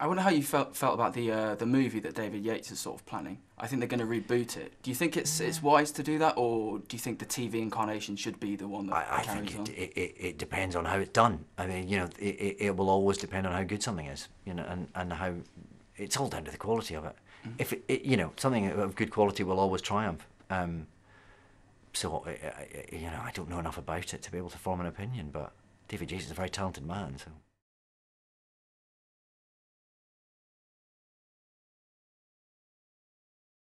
I wonder how you felt felt about the uh, the movie that David Yates is sort of planning. I think they're going to reboot it. Do you think it's it's wise to do that, or do you think the TV incarnation should be the one that I, I think it, it, it, depends on how it's done. I mean, you know, it, it, it will always depend on how good something is, you know, and, and how it's all down to the quality of it. Mm-hmm. If it, you know, something of good quality will always triumph. Um, so, I, you know, I don't know enough about it to be able to form an opinion, but David Yates is a very talented man, so.